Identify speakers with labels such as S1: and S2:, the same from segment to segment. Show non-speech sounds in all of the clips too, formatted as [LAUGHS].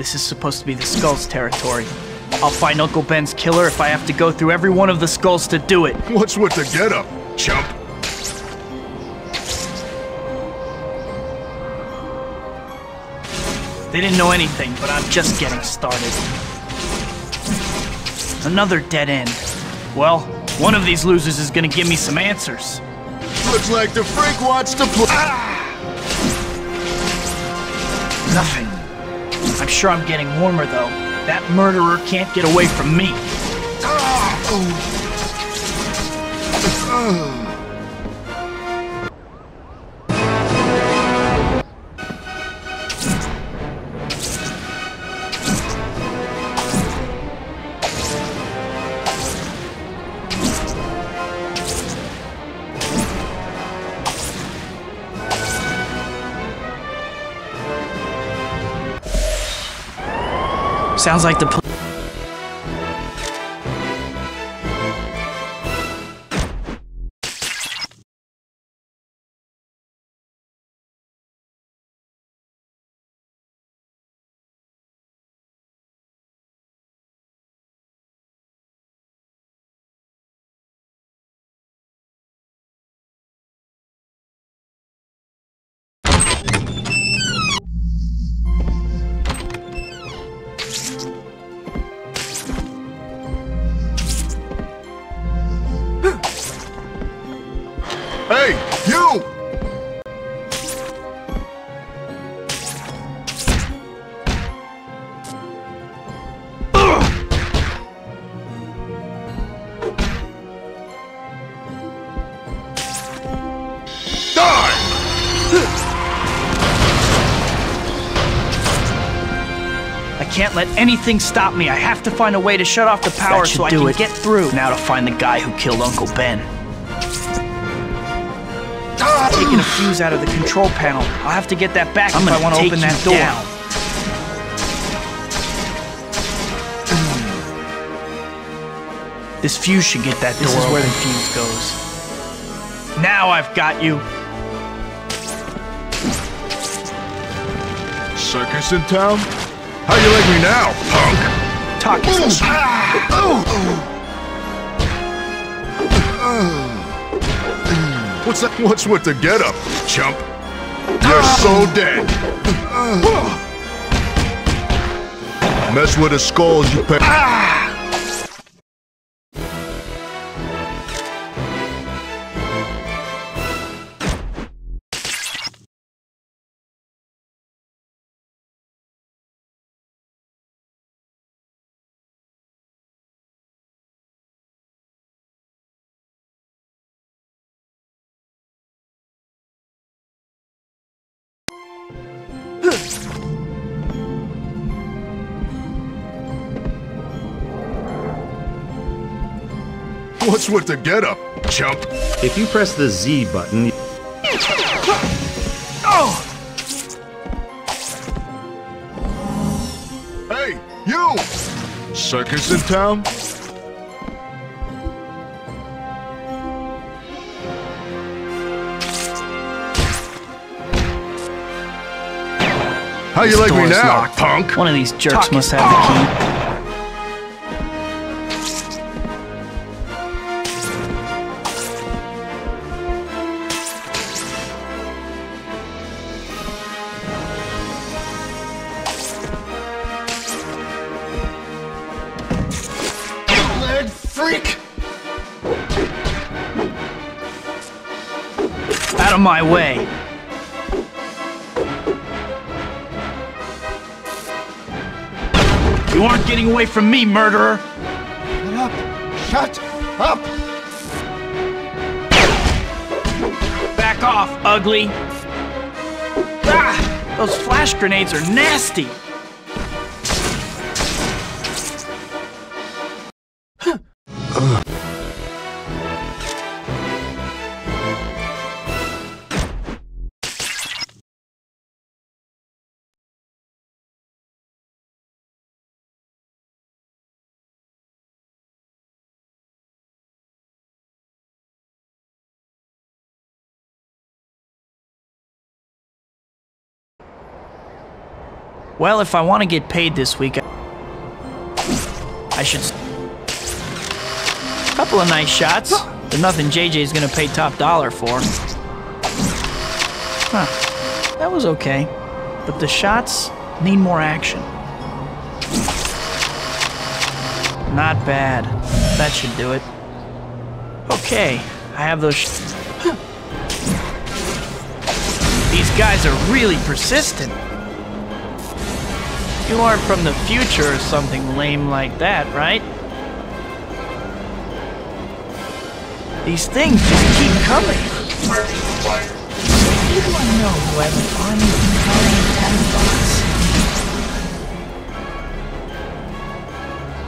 S1: This is supposed to be the Skull's territory. I'll find Uncle Ben's killer if I have to go through every one of the Skulls to do it.
S2: What's with the getup, chump?
S1: They didn't know anything, but I'm just getting started. Another dead end. Well, one of these losers is gonna give me some answers.
S2: Looks like the freak wants to play.
S1: Ah! Nothing. Sure I'm getting warmer, though. That murderer can't get away from me. Ah, oh. Sounds like the pol- I can't let anything stop me. I have to find a way to shut off the power
S3: should
S1: so I can
S3: it.
S1: get through. Now to find the guy who killed Uncle Ben. Ah! Taking a fuse out of the control panel. I'll have to get that back
S3: I'm
S1: if I
S3: gonna
S1: want to open that door.
S3: down.
S1: This fuse should get that
S3: This
S1: door.
S3: This is where the fuse goes.
S1: Now I've got you.
S2: Circus in town? How you like me now, punk?
S1: Talk is.
S2: What's that? What's with the getup, chump? You're so dead. Mess with the skulls, you pay. What's with the getup, chump?
S4: If you press the Z button,
S1: Oh!
S2: Hey, you! Circus in town? How you like me now,
S1: locked.
S2: punk?
S1: One of these jerks
S3: Talk
S1: must have the key. From me, murderer!
S2: Shut up! Shut up!
S1: Back off, ugly! Ah, those flash grenades are nasty! Well, if I want to get paid this week, I should. Couple of nice shots. But nothing JJ's gonna pay top dollar for. Huh. That was okay. But the shots need more action. Not bad. That should do it. Okay, I have those. These guys are really persistent. You aren't from the future or something lame like that, right? These things just keep coming.
S3: Anyone know has an army?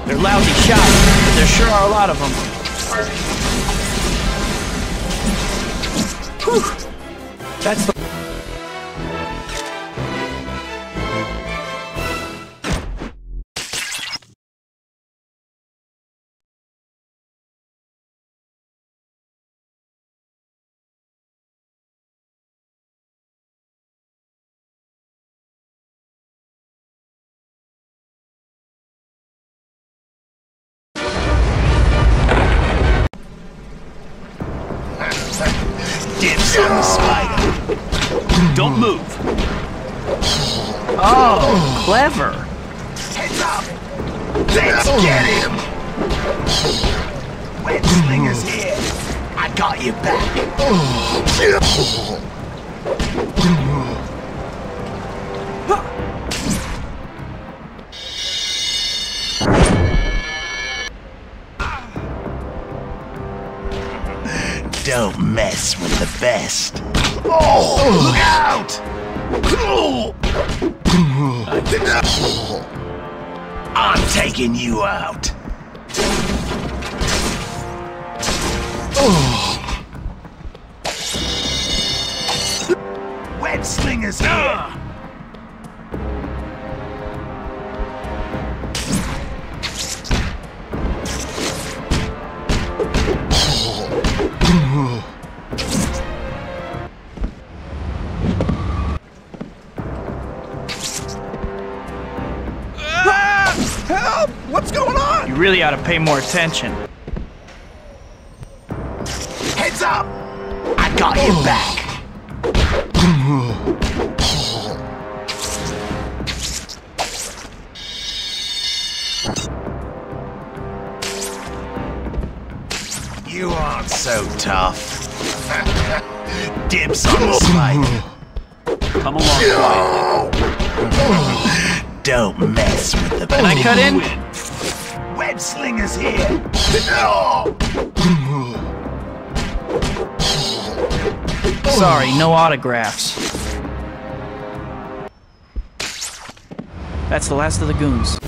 S1: They're lousy shots, but there sure are a lot of them. Whew. That's the.
S5: Don't move.
S1: Oh, clever.
S5: Heads up. Let's get him. Web slinger's here. I got you back. Don't mess with the best. Oh, look out! I'm taking you out. Web slingers here.
S1: Really ought to pay more attention.
S5: Heads up! I got you back. You aren't so tough. [LAUGHS] Dibs on the spider.
S6: Come along quietly.
S5: Don't mess with the
S1: Can I cut in?
S5: Web slingers here. [LAUGHS]
S1: Sorry, no autographs. That's the last of the goons.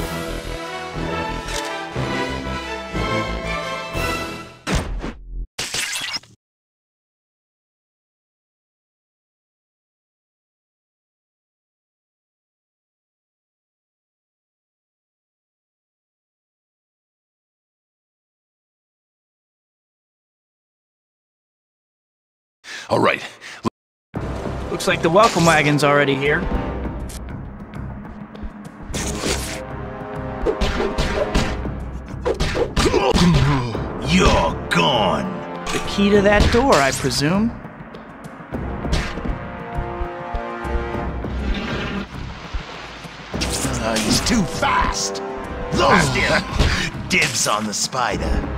S6: All right.
S1: Looks like the welcome wagon's already here.
S5: You're gone.
S1: The key to that door, I presume.
S5: Uh, he's too fast. Lost him. [LAUGHS] Dibs on the spider.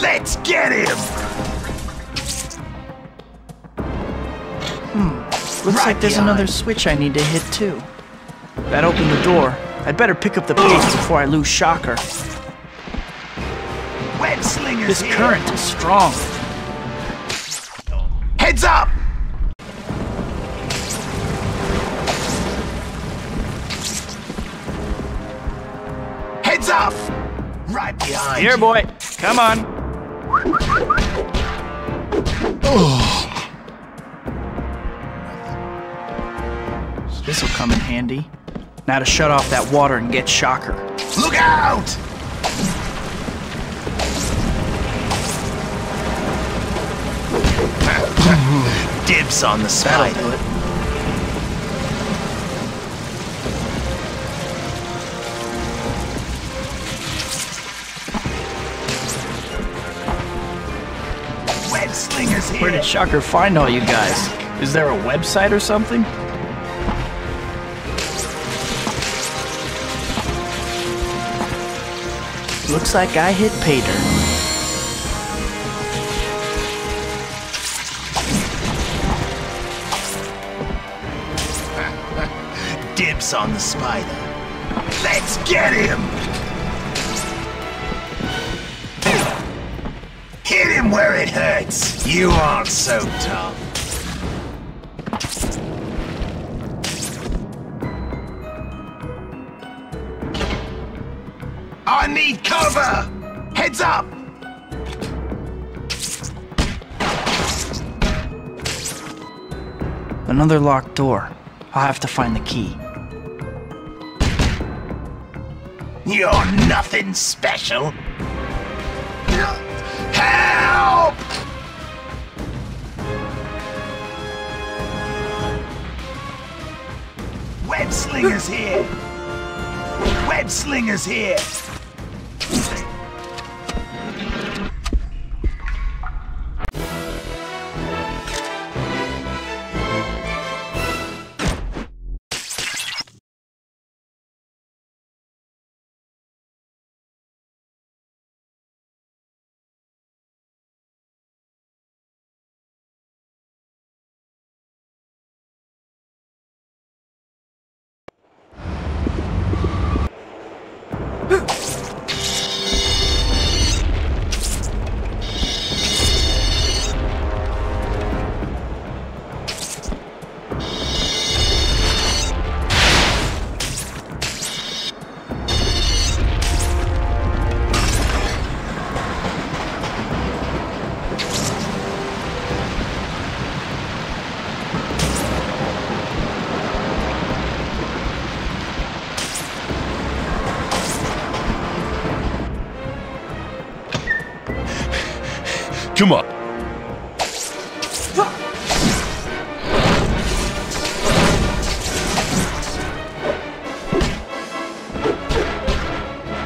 S5: Let's get him. Hmm.
S1: Looks
S5: Right
S1: like there's
S5: behind.
S1: another switch I need to hit too. That opened the door. I'd better pick up the pace before I lose Shocker.
S5: Web slingers
S1: This
S5: here.
S1: current is strong.
S5: Heads up. Heads up. Right behind.
S1: Here,
S5: you.
S1: boy. Come on. Now to shut off that water and get Shocker.
S5: Look out! [LAUGHS] Dibs on the side.
S1: Do it.
S5: Web slingers here.
S1: Where did Shocker find all you guys? Is there a website or something? Looks like I hit pay [LAUGHS] dirt.
S5: Dibs on the spider. Let's get him! Hit him where it hurts. You aren't so tough. Cover! Heads up!
S1: Another locked door. I'll have to find the key.
S5: You're nothing special. Help! Web Slinger's here! Web Slinger's here!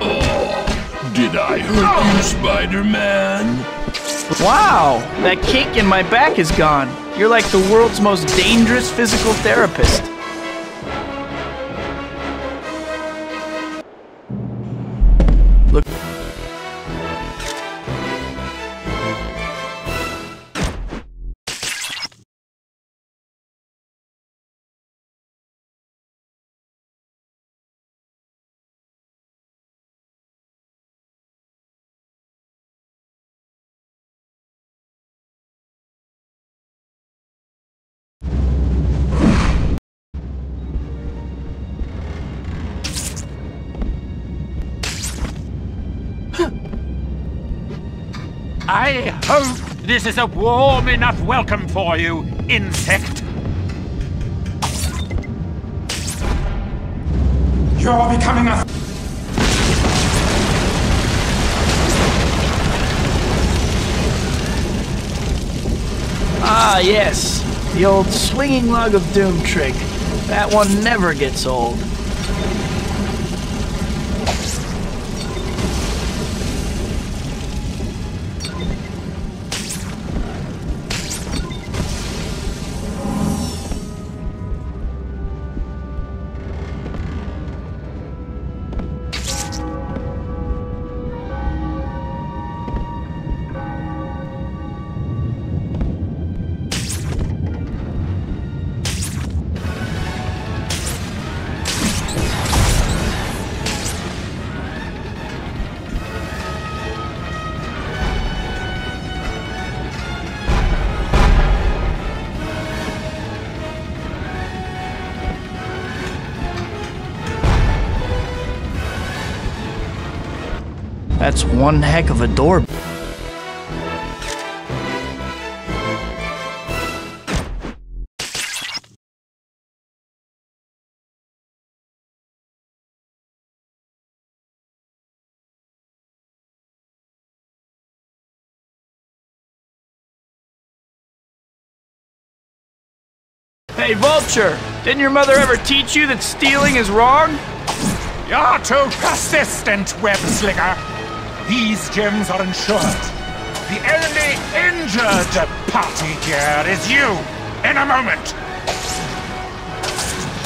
S6: Oh, did I hurt you, Spider-Man?
S1: Wow! That cake in my back is gone. You're like the world's most dangerous physical therapist.
S7: I hope this is a warm enough welcome for you, insect. You're becoming a
S1: Ah, yes. The old swinging log of doom trick. That one never gets old. That's one heck of a door. Hey, Vulture! Didn't your mother ever teach you that stealing is wrong?
S7: You're too persistent, web slinger. These gems are insured. The only injured party here is you. In a moment.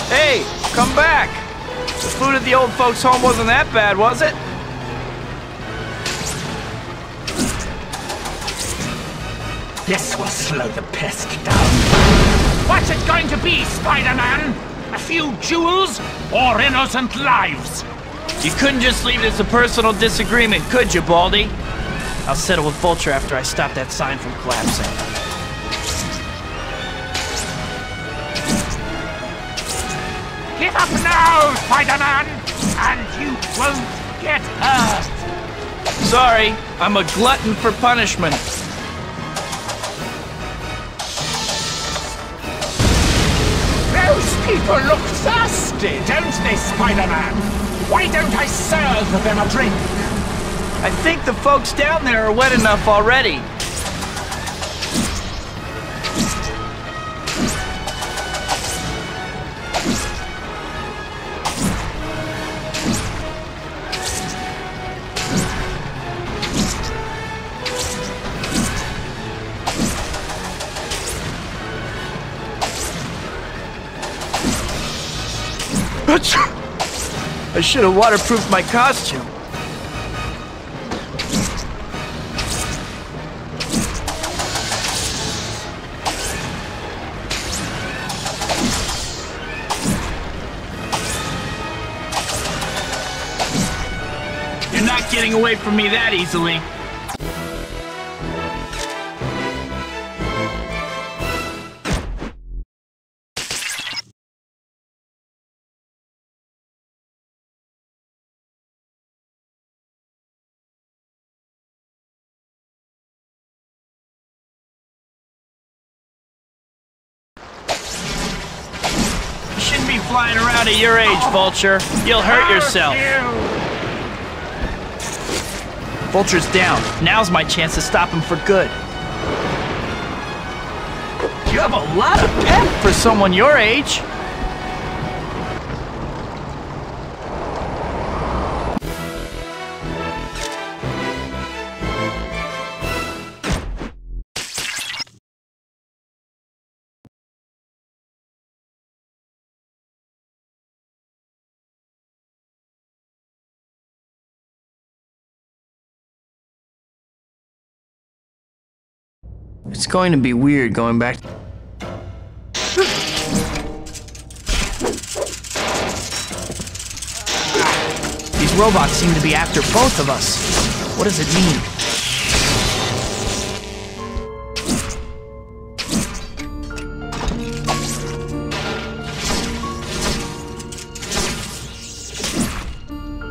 S1: Hey, come back! The food at the old folks' home wasn't that bad, was it?
S7: This will slow the pest down. What's it going to be, Spider-Man? A few jewels or innocent lives?
S1: You couldn't just leave it as a personal disagreement, could you, Baldy? I'll settle with Vulture after I stop that sign from collapsing.
S7: Give up now, Spider-Man, and you won't get hurt.
S1: Sorry, I'm a glutton for punishment.
S7: Those people look thirsty, don't they, Spider-Man? Why don't I serve them a drink?
S1: I think the folks down there are wet enough already. I should have waterproofed my costume. You're not getting away from me that easily. Vulture. You'll hurt yourself. Vulture's down. Now's my chance to stop him for good. You have a lot of pep for someone your age. It's going to be weird going back. These robots seem to be after both of us. What does it mean?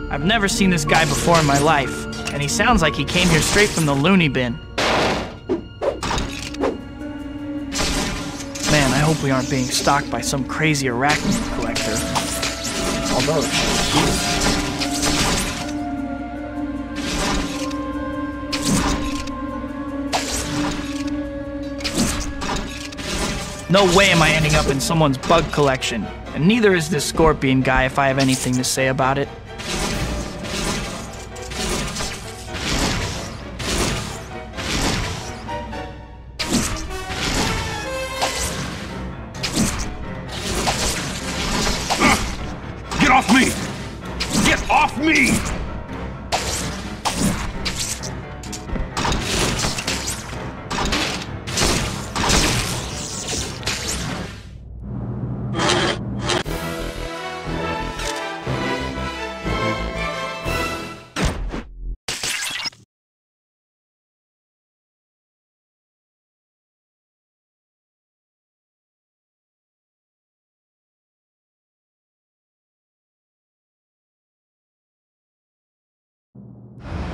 S1: I've never seen this guy before in my life, and he sounds like he came here straight from the loony bin. Hope we aren't being stalked by some crazy arachnid collector. Although, No way am I ending up in someone's bug collection. And neither is this scorpion guy if I have anything to say about it.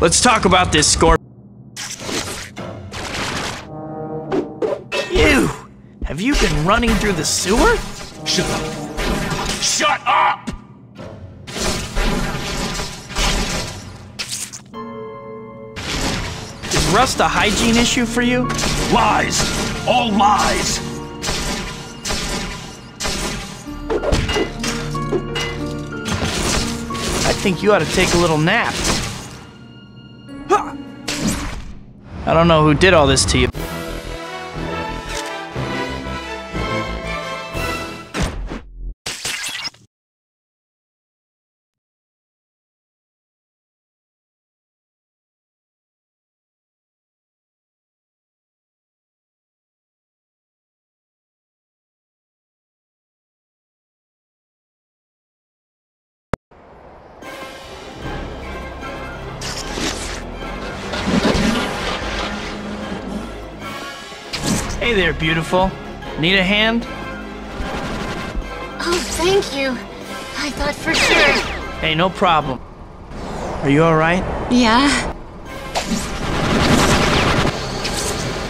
S1: Let's talk about this scorpion. You! Have you been running through the sewer?
S6: Shut up! Shut up!
S1: Is rust a hygiene issue for you?
S6: Lies! All lies!
S1: I think you ought to take a little nap. I don't know who did all this to you. Hey there, beautiful. Need a hand?
S8: Oh, thank you. I thought for sure.
S1: Hey, no problem. Are you alright?
S8: Yeah?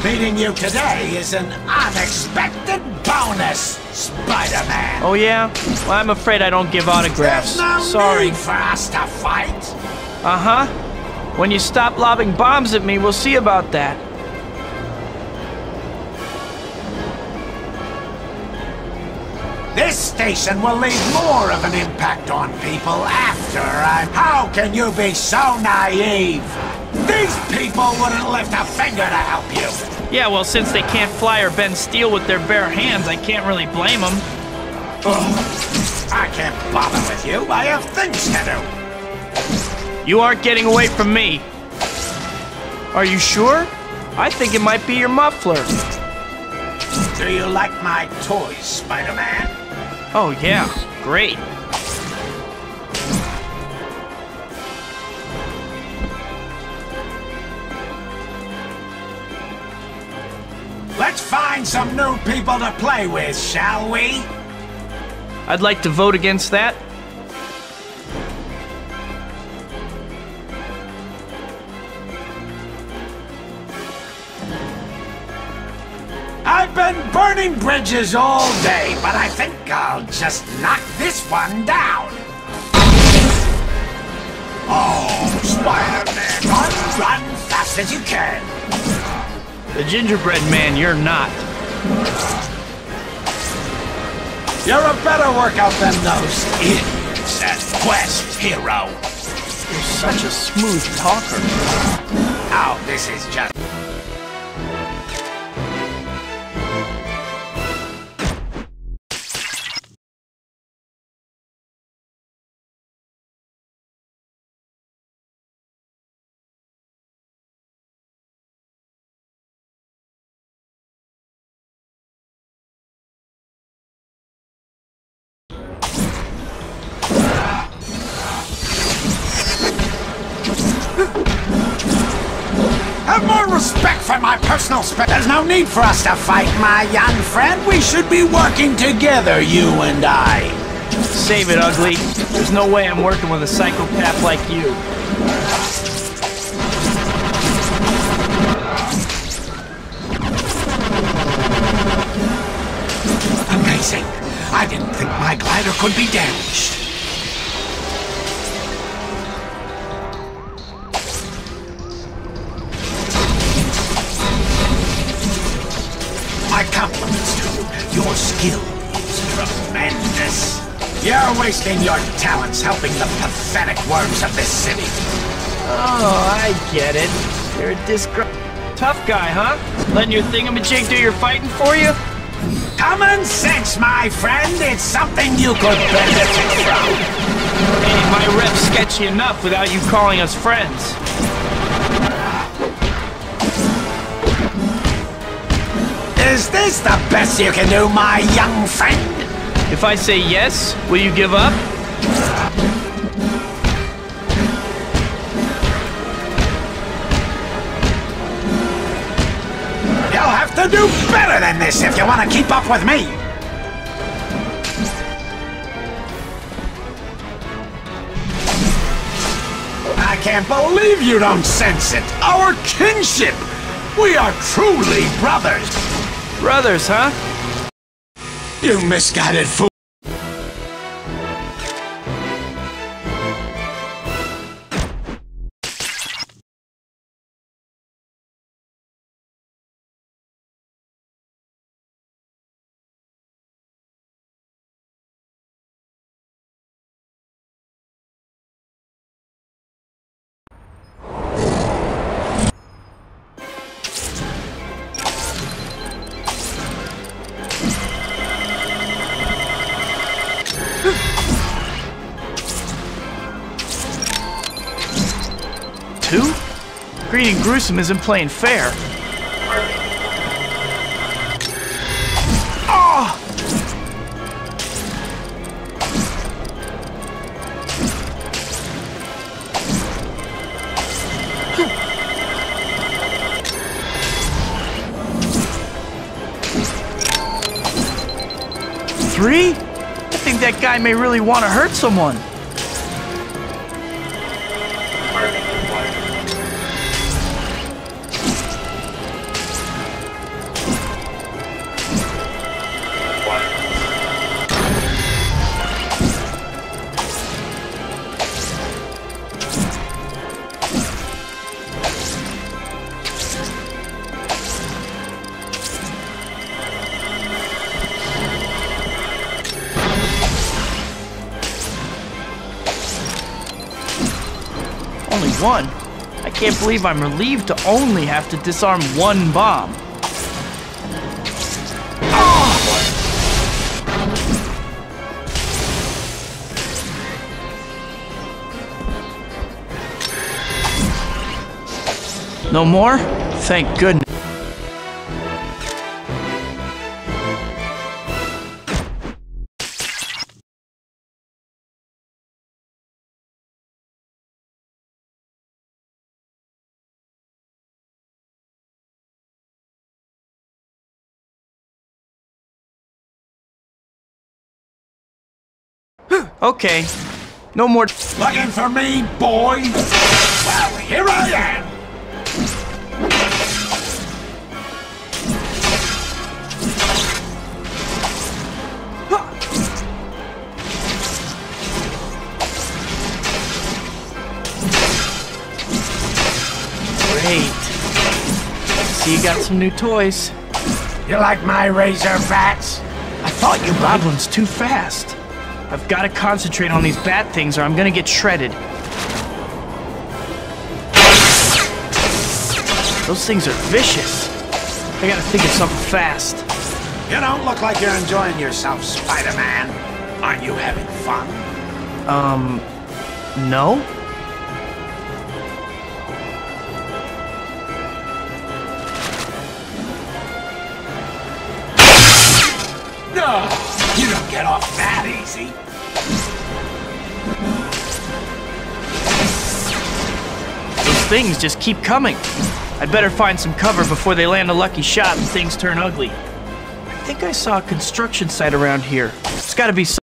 S7: Meeting you today is an unexpected bonus, Spider-Man.
S1: Oh, yeah? Well, I'm afraid I don't give autographs.
S7: No
S1: Sorry.
S7: need for us to fight.
S1: Uh huh. When you stop lobbing bombs at me, we'll see about that.
S7: This station will leave more of an impact on people after I... How can you be so naive? These people wouldn't lift a finger to help you.
S1: Yeah, well, since they can't fly or bend steel with their bare hands, I can't really blame them.
S7: Oh, I can't bother with you. I have things to do.
S1: You aren't getting away from me. Are you sure? I think it might be your muffler.
S7: Do you like my toys, Spider-Man?
S1: Oh, yeah. Great.
S7: Let's find some new people to play with, shall we?
S1: I'd like to vote against that.
S7: Burning bridges all day, but I think I'll just knock this one down. Oh, Spider-Man, run, run fast as you can.
S1: The gingerbread man, you're not.
S7: You're a better workout than those idiots at Quest Hero.
S1: You're such a smooth talker.
S7: Oh, this is just... no need for us to fight, my young friend. We should be working together, you and I.
S1: Save it, ugly. There's no way I'm working with a psychopath like you.
S7: Amazing. I didn't think my glider could be damaged. Skill is tremendous. You're wasting your talents helping the pathetic worms of this city.
S1: Oh, I get it. You're a disgr... Tough guy, huh? Letting your thingamajig do your fighting for you?
S7: Common sense, my friend. It's something you could benefit from.
S1: Hey, my rep's sketchy enough without you calling us friends.
S7: Is this the best you can do, my young friend?
S1: If I say yes, will you give up?
S7: You'll have to do better than this if you want to keep up with me. I can't believe you don't sense it. Our kinship. We are truly brothers.
S1: Brothers, huh?
S7: You misguided fool.
S1: Gruesome isn't playing fair. Oh! Ah! Three? I think that guy may really want to hurt someone. One? I can't believe I'm relieved to only have to disarm one bomb. No more? Thank goodness. Okay, no more.
S7: Looking for me, boys? Well, here I am.
S1: Great. See, you got some new toys.
S7: You like my razor bats?
S1: I thought you Goblin's too fast. I've got to concentrate on these bat things or I'm gonna get shredded. Those things are vicious. I gotta think of something fast.
S7: You don't look like you're enjoying yourself, Spider-Man. Aren't you having fun?
S1: Um, no?
S7: No, you don't get off that easy.
S1: Those things just keep coming. I'd better find some cover before they land a lucky shot and things turn ugly. I think I saw a construction site around here. It's gotta be some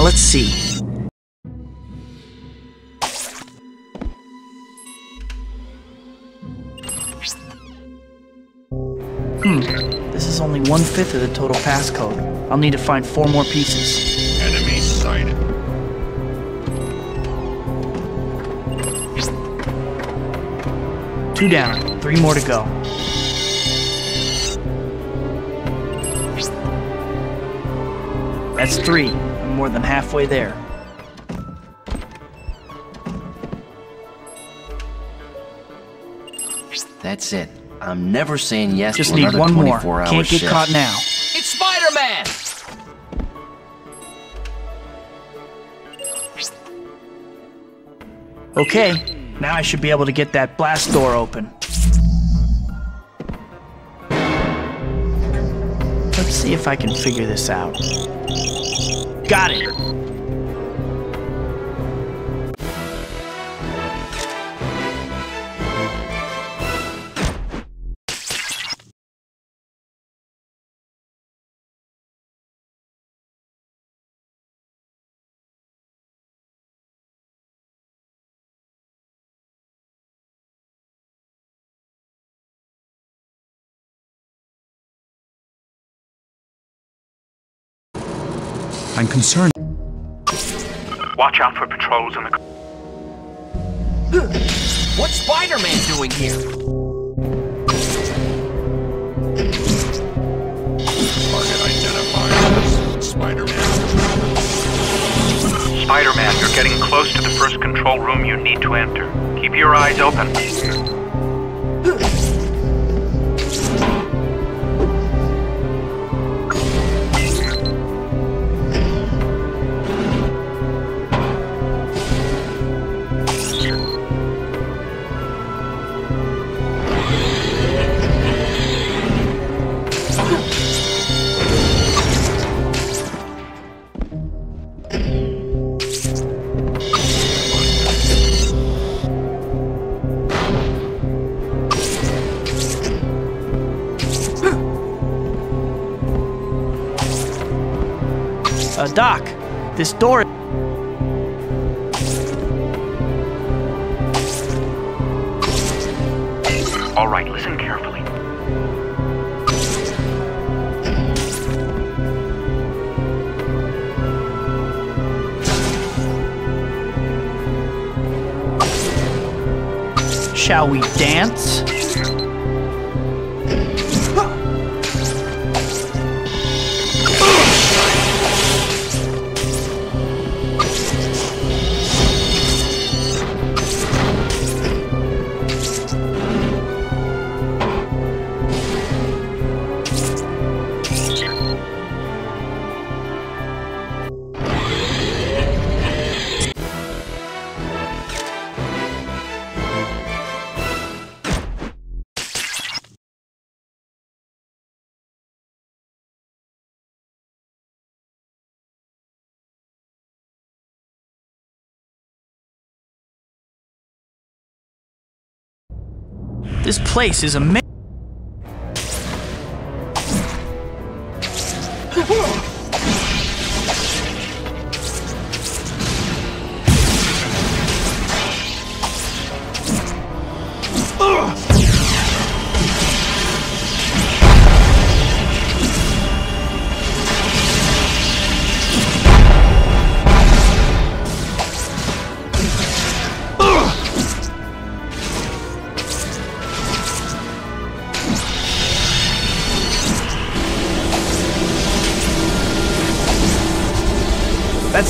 S1: Now let's see. Hmm, this is only one fifth of the total passcode. I'll need to find four more pieces.
S6: Enemy sighted.
S1: Two down, three more to go. That's three. I'm more than halfway there.
S9: That's it. I'm never saying yes
S1: Just
S9: to
S1: need
S9: another
S1: one
S9: 24 hour
S1: Can't get
S9: shift.
S1: caught now.
S10: It's Spider-Man!
S1: Okay, now I should be able to get that blast door open. Let's see if I can figure this out. Got it!
S10: Concerned.
S11: Watch out for patrols in the.
S12: What's Spider-Man doing here?
S6: Target identified Spider-Man.
S11: Spider-Man, you're getting close to the first control room you need to enter. Keep your eyes open.
S1: This door.
S11: All right, listen carefully.
S1: Shall we dance? This place is amazing.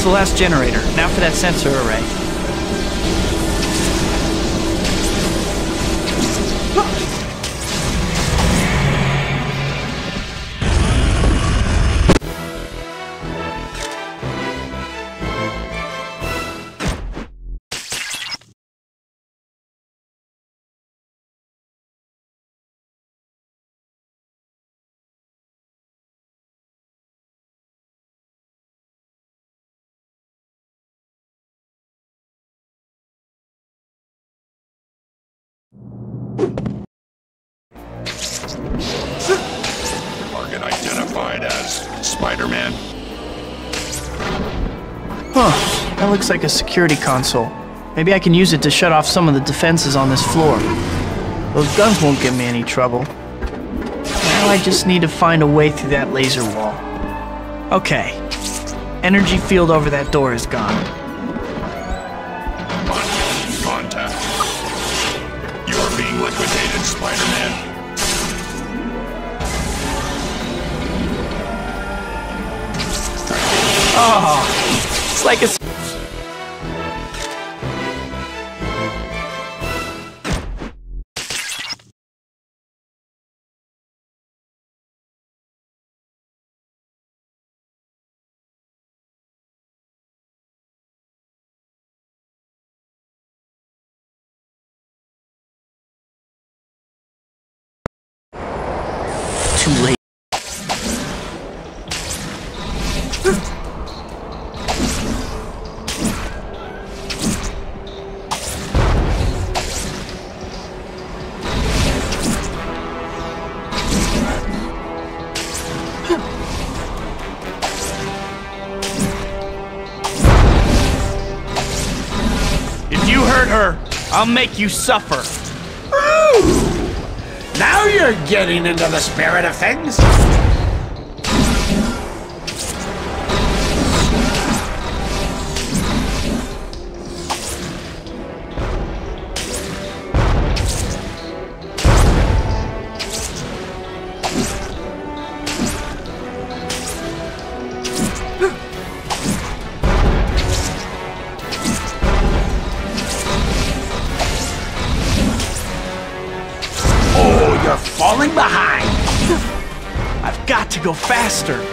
S1: That's the last generator. Now for that sensor array. Looks like a security console. Maybe I can use it to shut off some of the defenses on this floor. Those guns won't give me any trouble. Now I just need to find a way through that laser wall. Okay. Energy field over that door is gone.
S6: Contact. You are being liquidated, Spider-Man.
S1: Oh, it's like a. I'll make you suffer.
S7: Now you're getting into the spirit of things.
S1: To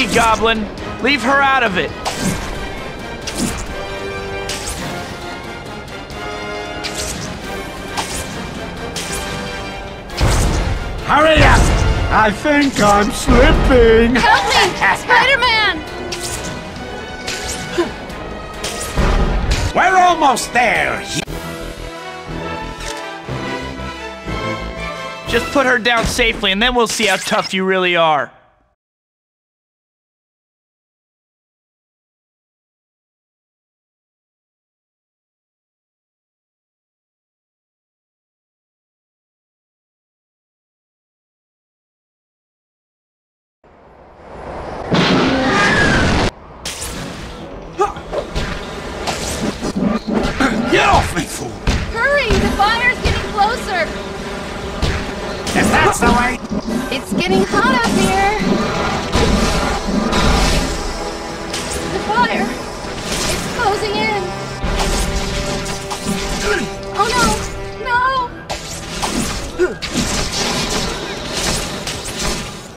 S1: between you and me, Goblin. Leave her out of it.
S7: Hurry up! I think I'm slipping.
S8: Help me! [LAUGHS] Spider-Man!
S7: We're almost there.
S1: Just put her down safely, and then we'll see how tough you really are.